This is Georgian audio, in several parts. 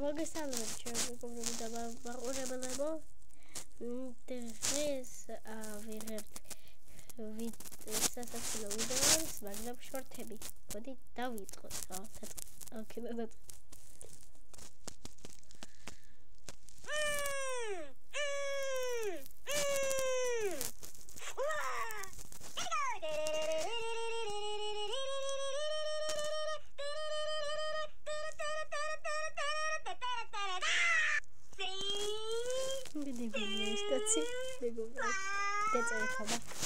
მოგესალმებით ჩემო მეგობრებო და მაყურებლებო. დღეს ვიღებთ ვიდეო ვიდეოს, მაგრამ შორტები. მოდი დავიწყოთ რა. 그치? 내가 내가 가봐.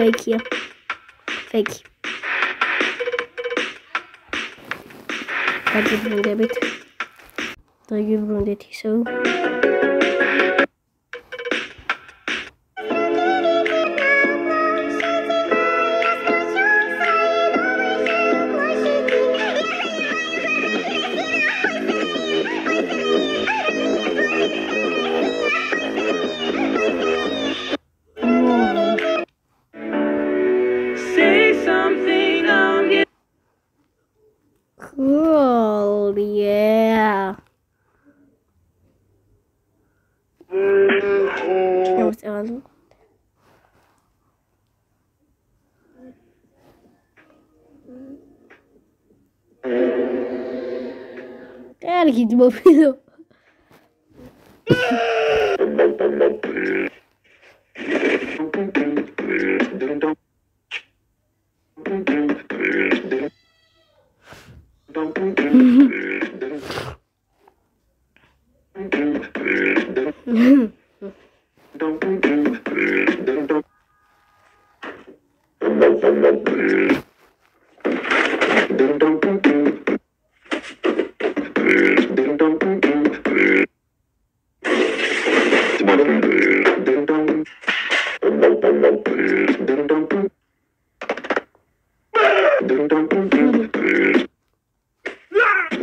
fake here. Fake. you for him debit. Thank you for that so. Yavuz alalım. Cara, que desbobinho. Thank you.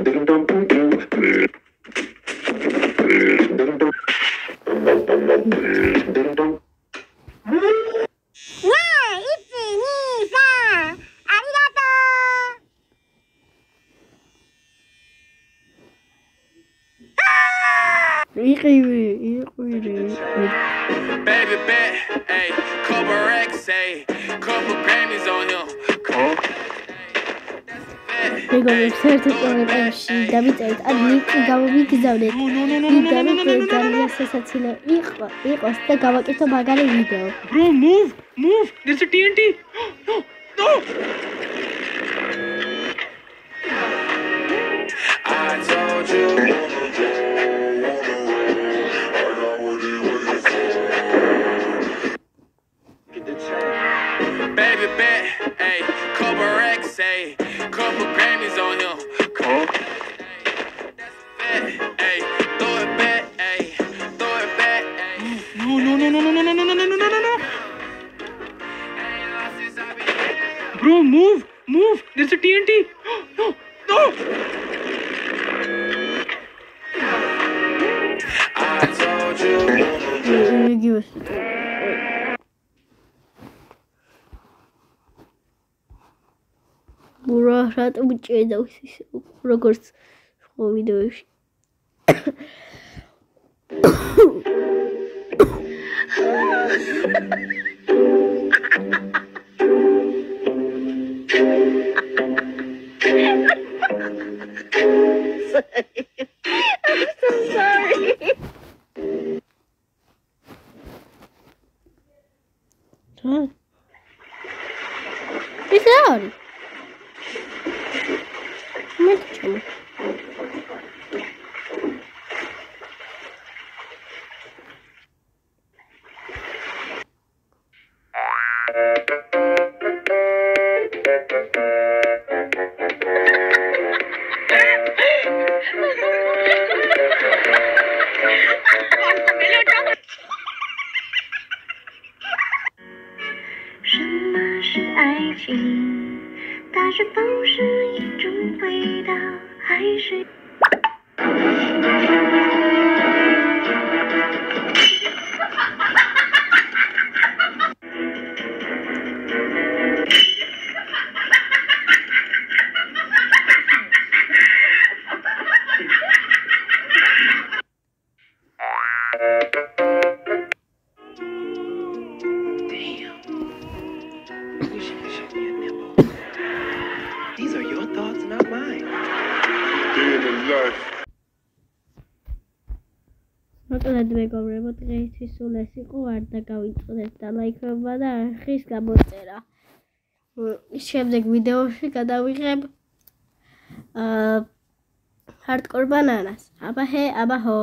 Ah! Baby bet, hey, couple racks, hey, couple Grammys on him. მეგობრებს საერთოდ კომენტარში დავიწერეთ ან ლინკი გამომიგზავნეთ ვიდეო ძალიან სასაცილო იყო იყოს და გავაკეთო მაგარი ვიდეო. Bro move move. There's a tnt. No no i told you. Baby bet, racks, hey, couple Grammys on him. Cool. Hey, throw it back, hey, throw it back, hey. No, no, no, no, no, no, no, no, no, no, no, no, no. Bro, move. Move! There's a TNT! No! No! I told you. ურა რატომ ჭედავს ისე როგორც სხვა ვიდეოებში. რა She. მოკლედ მეგობრებო დღეისთვის სულ ეს იყო არ დაგავიწყდეთ და ლაიქობა და ხის გამოწერა შემდეგ ვიდეოში გადავიღებ. აა ჰარდკორ ბანანას აბა ჰე აბა ჰო